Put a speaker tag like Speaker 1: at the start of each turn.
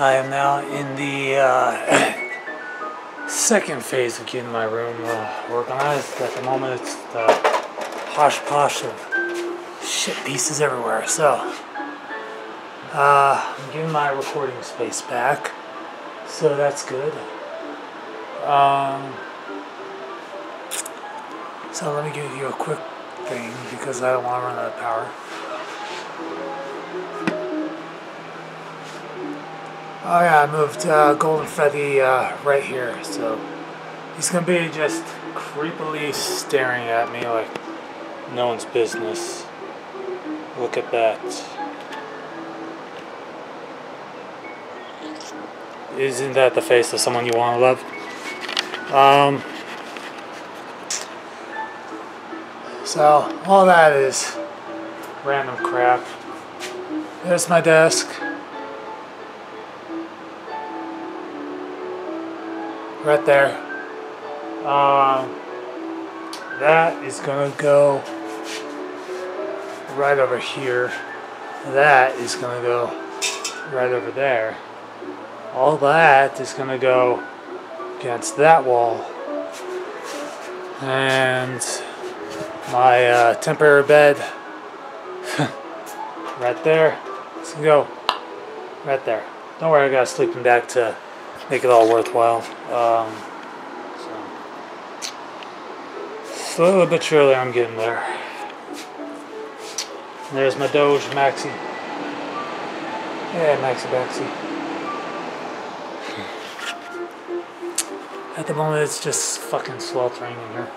Speaker 1: I am now in the uh, second phase of getting my room uh, organized. At the moment, it's the posh posh of shit pieces everywhere. So, uh, I'm getting my recording space back, so that's good. Um, so let me give you a quick thing because I don't want to run out of power. Oh yeah, I moved uh, Golden Freddy uh, right here, so he's gonna be just creepily staring at me like no one's business. Look at that. Isn't that the face of someone you want to love? Um, so, all that is random crap. There's my desk. Right there. Um, that is gonna go right over here. That is gonna go right over there. All that is gonna go against that wall. And my uh, temporary bed right there. It's gonna go right there. Don't worry, I got a sleeping bag to make it all worthwhile. Um, so. Slowly but surely I'm getting there. There's my Doge Maxi. Yeah, Maxi Baxi. At the moment it's just fucking sweltering in here.